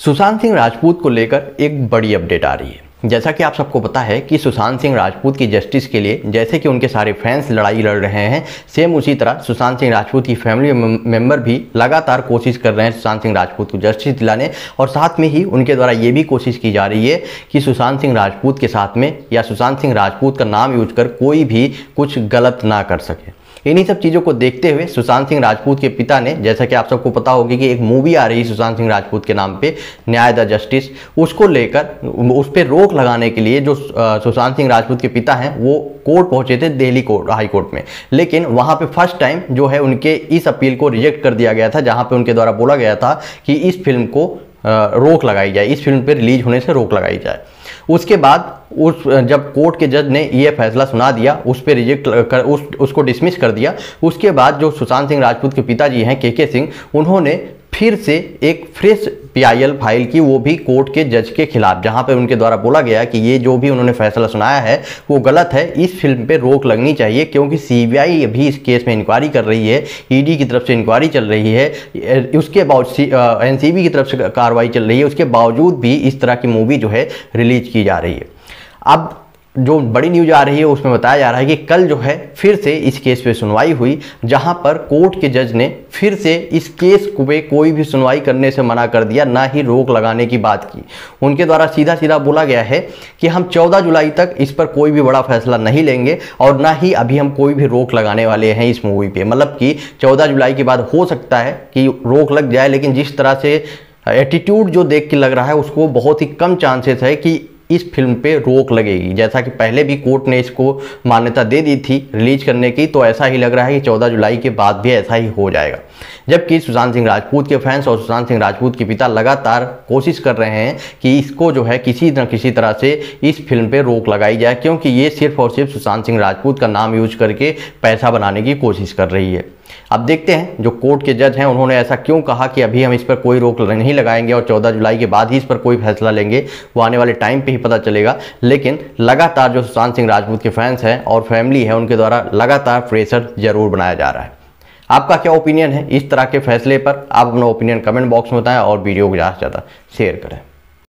सुशांत सिंह राजपूत को लेकर एक बड़ी अपडेट आ रही है। जैसा कि आप सबको पता है कि सुशांत सिंह राजपूत की जस्टिस के लिए, जैसे कि उनके सारे फैंस लड़ाई लड़ रहे हैं, सेम उसी तरह सुशांत सिंह राजपूत की फैमिली मेंबर भी लगातार कोशिश कर रहे हैं सुशांत सिंह राजपूत को जस्टिस दिलाने, और साथ में ही उनके द्वारा ये भी कोशिश की जा रही है कि सुशांत सिंह राजपूत के साथ में या सुशांत सिंह राजपूत का नाम यूज़ कर कोई भी कुछ गलत ना कर सके। इन्हीं सब चीज़ों को देखते हुए सुशांत सिंह राजपूत के पिता ने, जैसा कि आप सबको पता होगी कि एक मूवी आ रही सुशांत सिंह राजपूत के नाम पे, न्याय द जस्टिस। उसको लेकर, उस पर रोक लगाने के लिए जो सुशांत सिंह राजपूत के पिता हैं, वो कोर्ट पहुँचे थे दिल्ली कोर्ट, हाई कोर्ट में। लेकिन वहाँ पे फ़र्स्ट टाइम जो है उनके इस अपील को रिजेक्ट कर दिया गया था, जहाँ पर उनके द्वारा बोला गया था कि इस फ़िल्म को रोक लगाई जाए, इस फ़िल्म पर रिलीज़ होने से रोक लगाई जाए। उसके बाद उस, जब कोर्ट के जज ने यह फैसला सुना दिया, उस पर रिजेक्ट कर, उस, उसको डिसमिस कर दिया, उसके बाद जो सुशांत सिंह राजपूत के पिताजी हैं के के सिंह, उन्होंने फिर से एक फ्रेश पीआईएल फ़ाइल की वो भी कोर्ट के जज के खिलाफ, जहाँ पर उनके द्वारा बोला गया कि ये जो भी उन्होंने फैसला सुनाया है, वो गलत है। इस फ़िल्म पे रोक लगनी चाहिए, क्योंकि सीबीआई भी इस केस में इंक्वायरी कर रही है ईडी की तरफ़ से इंक्वायरी चल रही है उसके बावजूद एनसीबी की तरफ़ से कार्रवाई चल रही है, उसके बावजूद भी इस तरह की मूवी जो है रिलीज़ की जा रही है। अब जो बड़ी न्यूज़ आ रही है, उसमें बताया जा रहा है कि कल जो है, फिर से इस केस पे सुनवाई हुई, जहाँ पर कोर्ट के जज ने फिर से इस केस को पे कोई भी सुनवाई करने से मना कर दिया, ना ही रोक लगाने की बात की। उनके द्वारा सीधा सीधा बोला गया है कि हम 14 जुलाई तक इस पर कोई भी बड़ा फैसला नहीं लेंगे और ना ही अभी हम कोई भी रोक लगाने वाले हैं इस मूवी पर मतलब कि चौदह जुलाई के बाद हो सकता है कि रोक लग जाए, लेकिन जिस तरह से एटीट्यूड जो देख के लग रहा है, उसको बहुत ही कम चांसेस है कि इस फ़िल्म पे रोक लगेगी। जैसा कि पहले भी कोर्ट ने इसको मान्यता दे दी थी रिलीज़ करने की तो ऐसा ही लग रहा है कि 14 जुलाई के बाद भी ऐसा ही हो जाएगा। जबकि सुशांत सिंह राजपूत के फैंस और सुशांत सिंह राजपूत के पिता लगातार कोशिश कर रहे हैं कि इसको जो है किसी न किसी तरह से इस फ़िल्म पर रोक लगाई जाए, क्योंकि ये सिर्फ़ और सिर्फ़ सुशांत सिंह राजपूत का नाम यूज़ करके पैसा बनाने की कोशिश कर रही है। अब देखते हैं, जो कोर्ट के जज हैं, उन्होंने ऐसा क्यों कहा कि अभी हम इस पर कोई रोक नहीं लगाएँगे और 14 जुलाई के बाद ही इस पर कोई फैसला लेंगे। वो आने वाले टाइम पे पता चलेगा। लेकिन लगातार जो सुशांत सिंह राजपूत के फैंस हैं और फैमिली है, उनके द्वारा लगातार प्रेशर ज़रूर बनाया जा रहा है। आपका क्या ओपिनियन है इस तरह के फैसले पर? आप अपना ओपिनियन कमेंट बॉक्स में बताएँ और वीडियो को ज़्यादा से ज़्यादा शेयर करें।